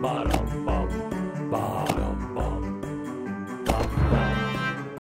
bottom.